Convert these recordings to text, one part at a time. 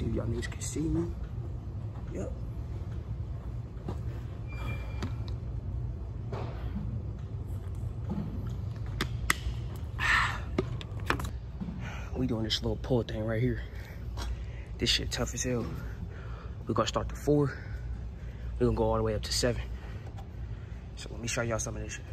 See y'all niggas can see me. Yep. We doing this little pull thing right here. This shit tough as hell. We're gonna start to four. We're gonna go all the way up to seven. So let me show y'all some of this shit.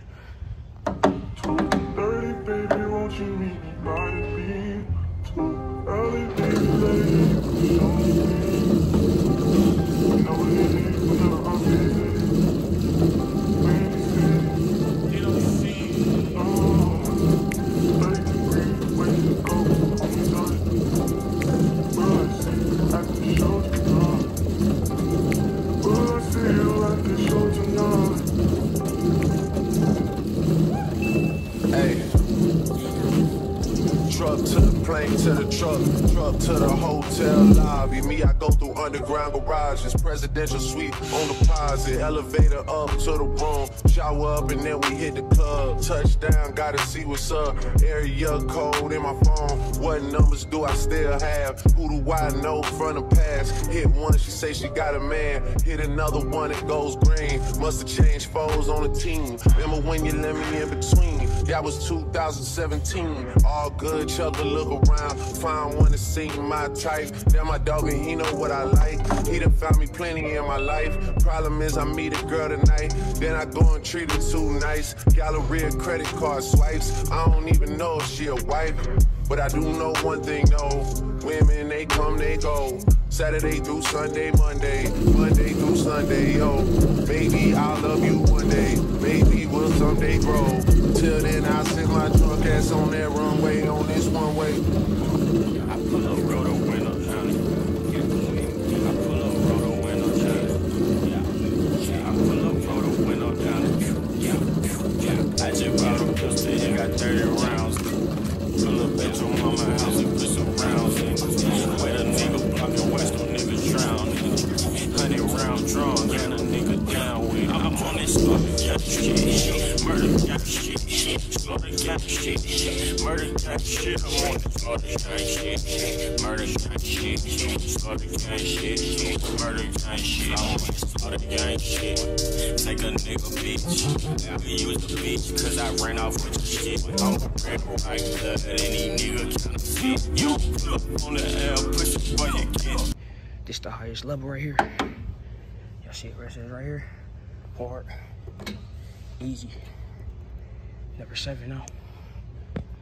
Truck, truck to the hotel lobby. Me, I go through underground garages, presidential suite on deposit, elevator up to the room, shower up and then we hit the club. Touchdown, gotta see what's up. Area code in my phone. What numbers do I still have? Who do I know from the past? Hit one, she say she got a man. Hit another one, it goes green. Must have changed foes on the team. Remember when you let me in between? That was 2017. All good, Chuck a look around. Find one to see my type. Then my dog and he know what I like. He done found me plenty in my life. Problem is I meet a girl tonight. Then I go and treat her too nice. Galleria credit card swipes. I don't even know if she a wife. But I do know one thing though. Women, they come, they go. Saturday through Sunday, Monday, Monday through Sunday, yo. Baby, I'll love you one day. Baby, we'll someday grow. Till then, I sit my drunk ass on that runway, on this one way. I pull up, roll the window down. I pull up, roll the window down. I pull up, roll the window down. I just bought a pistol, it got 30 rounds. Pull up at your mama house and put some rounds in. Shit, gang shit, murder gang shit. I'm on this gang shit, murder gang shit, slaughter gang shit, murder gang shit. I'm on this gang shit. Take a nigga bitch, I use the bitch cause I ran off with the shit. I'm a red white blood, any nigga counterfeit. You pull up on the L, push it for your kid. This the highest level right here. Y'all see it right here? Hard. Easy. Number seven now.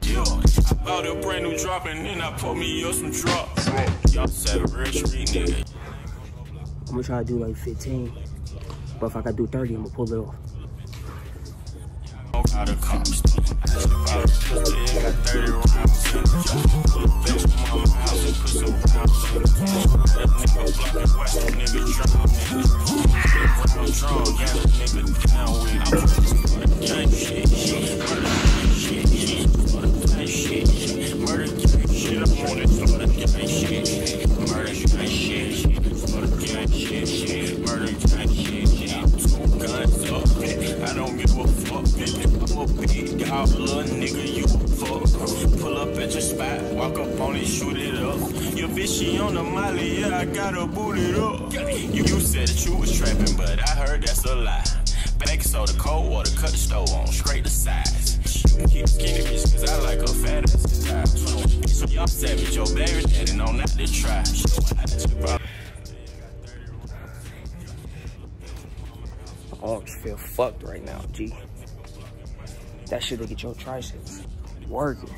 Yeah, I bought a brand new drop and then I put me up some drops. Y'all said a real street nigga. I'm gonna try to do like 15. But if I gotta do 30, I'm gonna pull it off. Out of cops. I just bought a pistol, it got 30 rounds in it. Pull up at your mama house and put some rounds in it. That nigga blocking west, nigga drown, nigga. Round drawn, got a nigga down with it. Gang shit, murder gang shit, murder gang shit, murder gang shit. I'm on this murder gang shit, murder gang shit, murder gang shit, murder gang shit. Two guns up, I don't give a fuck. I'm a big dog, little nigga, you a fuck. Pull up at your spot, walk up on it, shoot it up. Your bitch, she on the molly, yeah, I gotta boot it up. You said that you was trapping, but I heard that's a lie. Baking soda, cold water, cut the stove on, straight to size. Keep skinny bitch, cause I like a fat ass. So y'all savage, your baby daddy, know not to try. I arms feel fucked right now, G. That shit'll get your triceps working.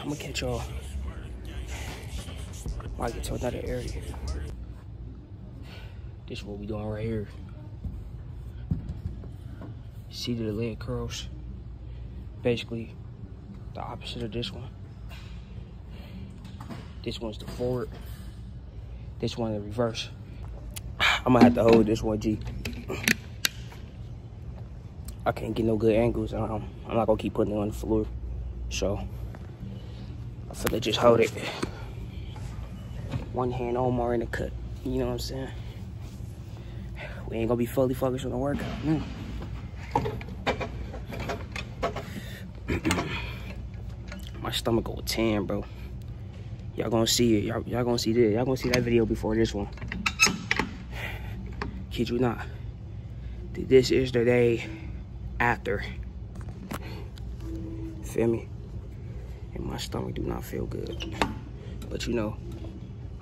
I'm gonna catch y'all. Might get to another area. This is what we doing right here. See the leg curls? Basically, the opposite of this one. This one's the forward. This one the reverse. I'm gonna have to hold this one, G. I can't get no good angles. I'm, not gonna keep putting it on the floor. So, I feel like just hold it. One hand Omar in the cut. You know what I'm saying? We ain't gonna be fully focused on the workout. No. My stomach go tan, bro. Y'all gonna see it. Y'all, gonna see this. Y'all gonna see that video before this one. Kid you not. This is the day after. Feel me? And my stomach do not feel good. But you know,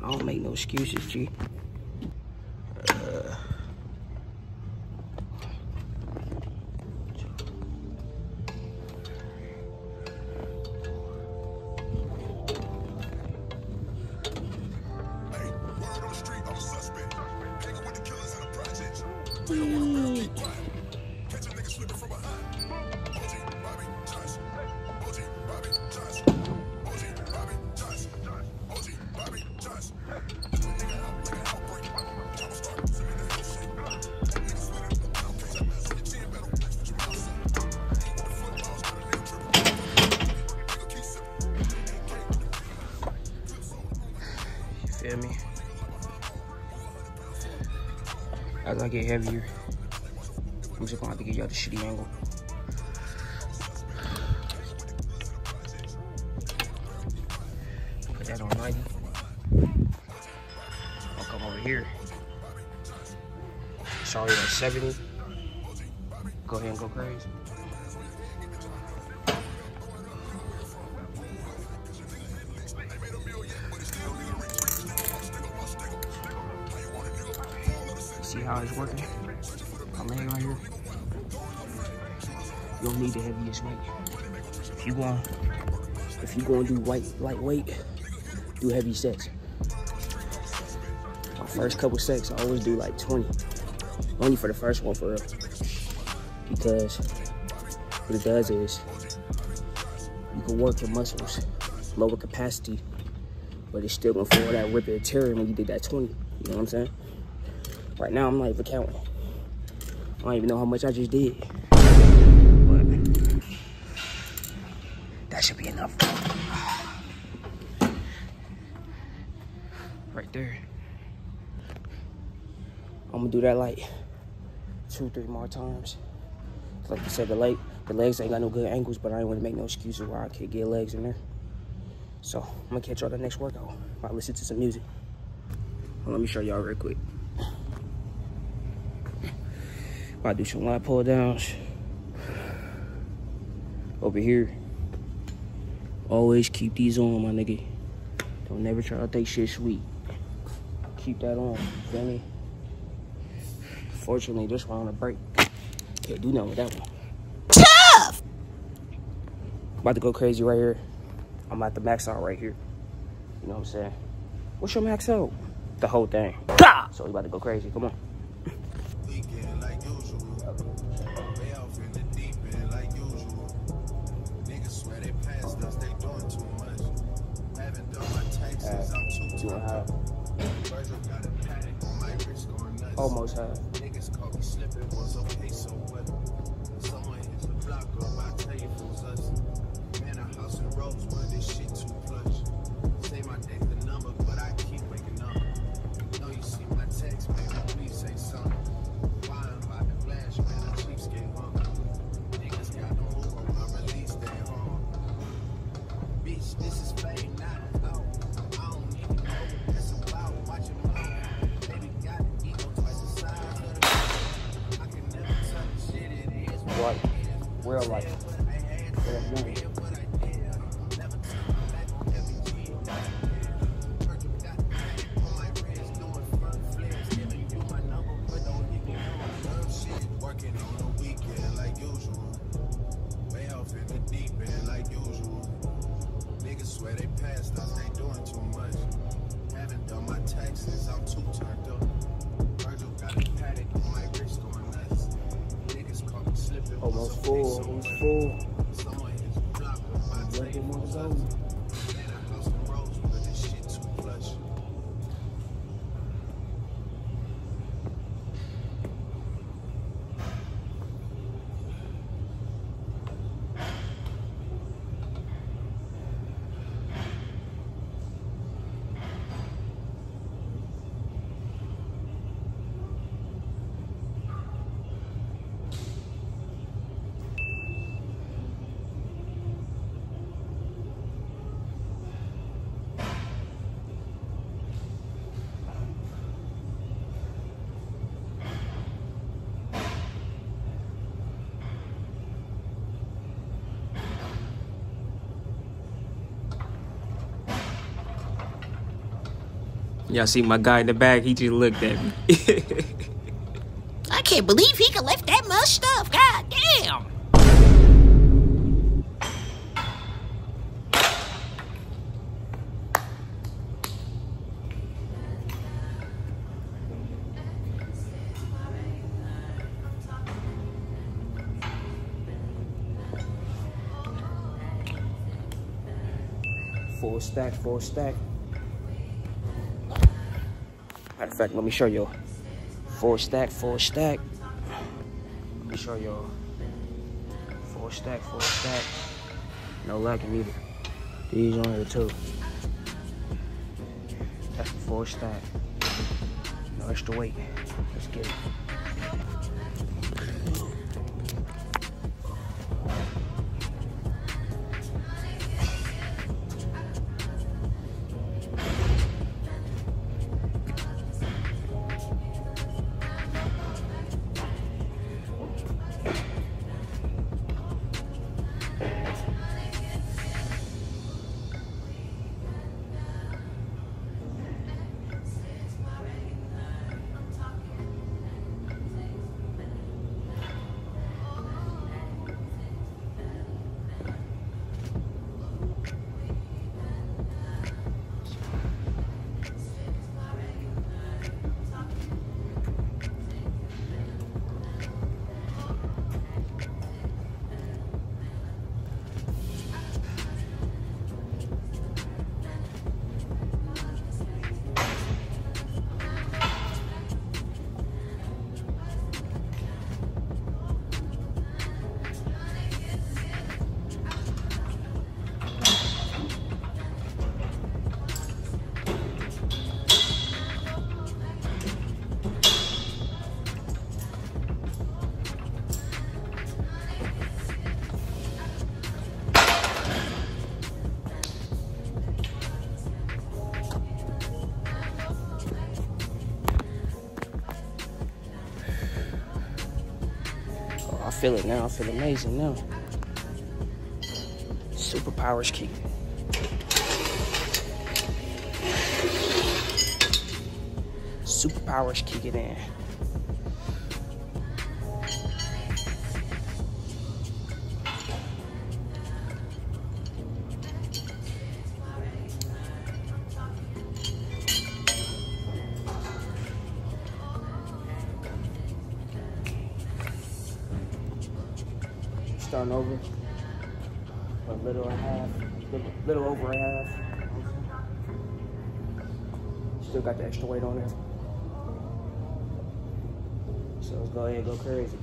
I don't make no excuses, G. As I get heavier, I'm just gonna have to give y'all the shitty angle. Put that on 90. I'll come over here. Sorry, at 70. Go ahead and go crazy. Need the heaviest weight. If you going, if you to do light, lightweight, do heavy sets. My first couple sets, I always do like 20. Only for the first one, for real. Because what it does is you can work your muscles, lower capacity, but it's still gonna feel that rip and tear when you did that 20. You know what I'm saying? Right now, I'm not even counting. I don't even know how much I just did. That should be enough. Right there. I'm gonna do that like two, three more times. Like I said, the leg, the legs ain't got no good angles, but I ain't want to make no excuses why I can't get legs in there. So I'm gonna catch y'all the next workout. I listen to some music. Well, let me show y'all real quick. About to do some lat pull downs. Over here. Always keep these on, my nigga. Don't never try to take shit sweet. Keep that on, You feel me? Fortunately, this one on a break. Can't do nothing with that one. Tough! About to go crazy right here. I'm at the max out right here. You know what I'm saying? What's your max out? The whole thing. So we about to go crazy. Come on. Life. Y'all see my guy in the back? He just looked at me. I can't believe he could lift that much stuff. God damn. full stack, full stack. Fact, let me show you. Full stack, full stack. Let me show you. Full stack, full stack. No lacking either. These on here too. That's the full stack. No extra weight. Let's get it. Feel it now. I feel amazing now. Superpowers kick. Superpowers kick it in. Over. A little and a half. Little, little over a half. Still got the extra weight on there. So go ahead go crazy.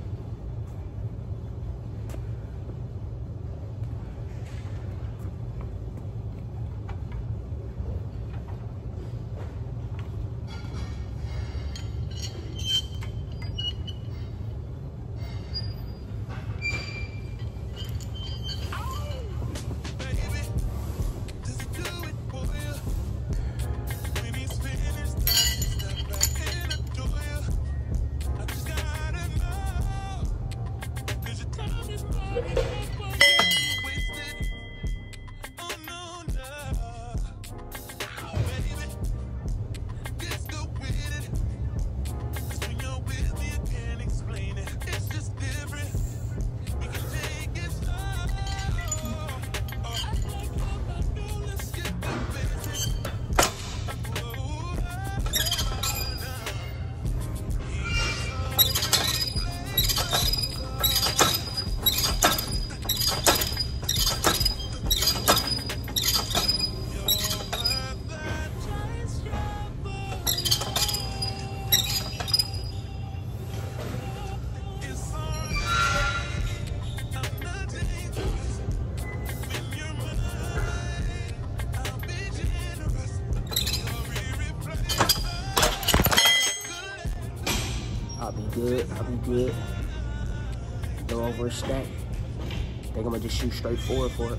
Think I'm gonna just shoot straight forward for it.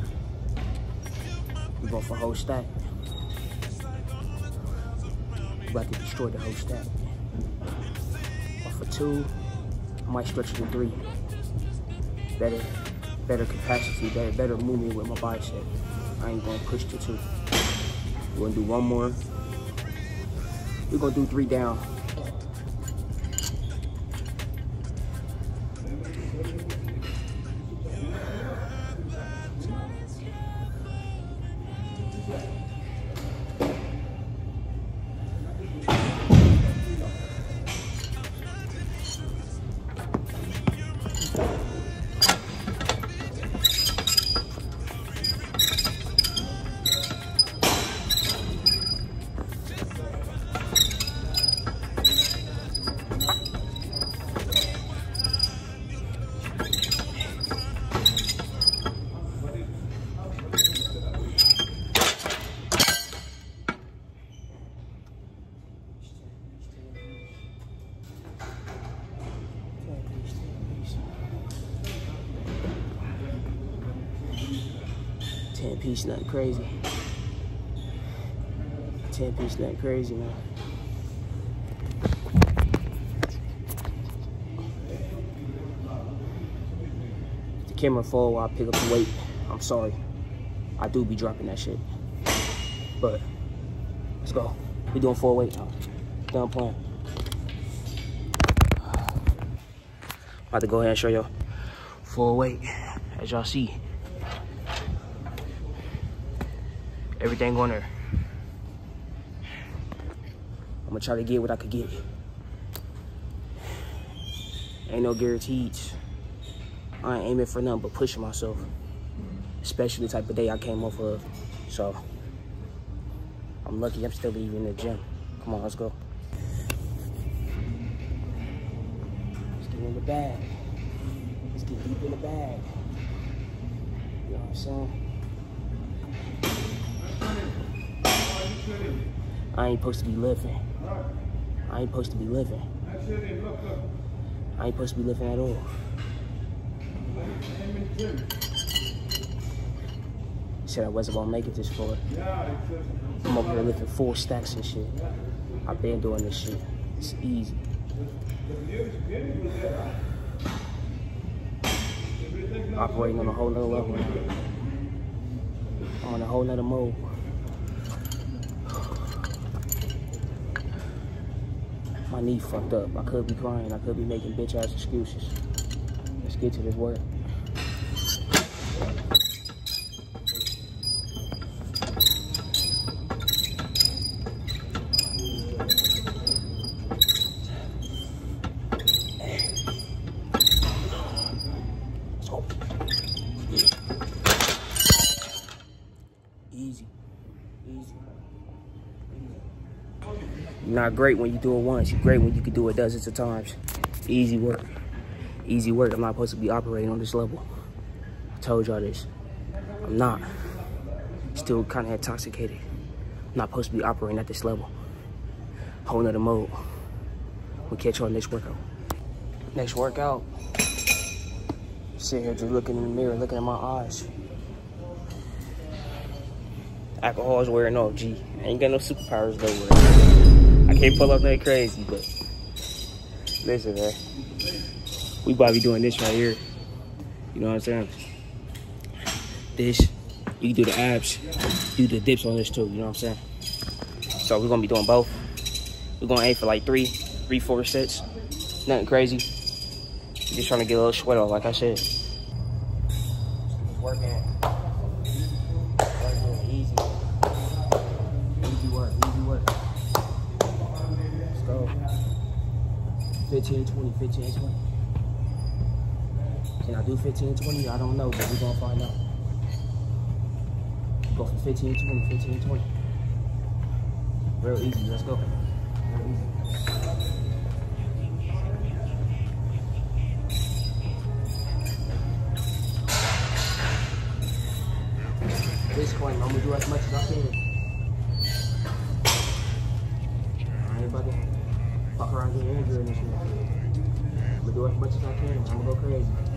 We going for whole stack. We about to destroy the whole stack. One for two. I might stretch it to three. Better, better capacity, better, better movement with my bicep. I ain't gonna push to two. We're gonna do one more. We're gonna do three down. Piece, nothing crazy. Ten piece, nothing crazy. If the camera fall while I pick up the weight. I'm sorry. I do be dropping that shit. But let's go. We doing four weight now. Done playing. About to go ahead and show y'all full weight, as y'all see. Everything on there. I'm gonna try to get what I could get. Ain't no guarantees. I ain't aiming for nothing but pushing myself. Especially the type of day I came off of. So, I'm lucky I'm still even in the gym. Come on, let's go. Let's get in the bag. Let's get deep in the bag. You know what I'm saying? I ain't supposed to be living. I ain't supposed to be living. I ain't supposed to be living at all. Said I wasn't gonna make it this far. I'm up here lifting four stacks and shit. I've been doing this shit. It's easy. Operating on a whole nother level. I'm on a whole nother mode. My knee fucked up. I could be crying. I could be making bitch ass excuses. Let's get to this work. Not great when you do it once. You're great when you can do it dozens of times. Easy work. Easy work. I'm not supposed to be operating on this level. I told y'all this. I'm not. Still kind of intoxicated. I'm not supposed to be operating at this level. Whole nother mode. We'll catch y'all next workout. Next workout. Sitting here just looking in the mirror, looking at my eyes. Alcohol is wearing off, G. I ain't got no superpowers though. I can't pull up that crazy, but listen, man. We about to be doing this right here. You know what I'm saying? This, you do the abs, do the dips on this too. You know what I'm saying? So we're gonna be doing both. We're gonna aim for like three, three, four sets. Nothing crazy. Just trying to get a little sweat off, like I said. Working 15, 20, 15, 20. Can I do 15, 20? I don't know, but we're gonna find out. Go for 15, 20, 15, 20. Real easy, let's go. Real easy. Disclaimer, I'm gonna do as much as I can. About to fuck around getting injured in this shit. As much as I can. I'm gonna go crazy.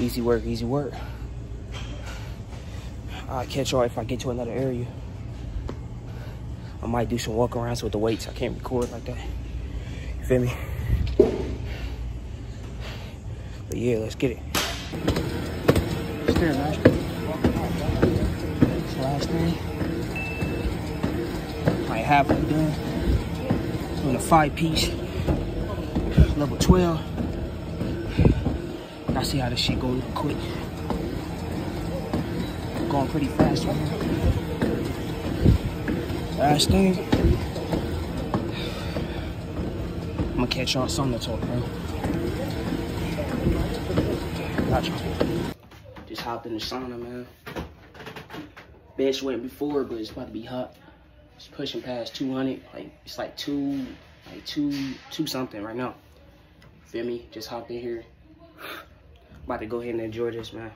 Easy work, easy work. I'll catch y'all if I get to another area. I might do some walk arounds with the weights. I can't record like that. You feel me? But yeah, let's get it. Stair man. Last thing. Might have halfway done. Doing a five piece. Level 12. See how this shit go quick. Going pretty fast right. Last thing. I'm gonna catch y'all to talk about. Gotcha. Just hopped in the sauna, man. Bench went before, but it's about to be hot. It's pushing past 200. Like it's like two, like two, two something right now. Feel me? Just hopped in here. About to go ahead and enjoy this, man.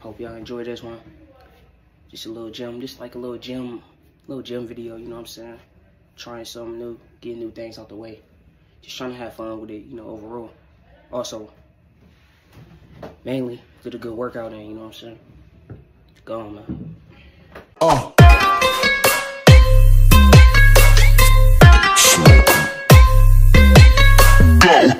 Hope y'all enjoy this one. Just a little gym, just like a little gym, little gym video, you know what I'm saying? Trying something new, getting new things out the way. Just trying to have fun with it, you know, overall. Also, mainly, get a good workout in, you know what I'm saying? Go on, man. Oh. Go.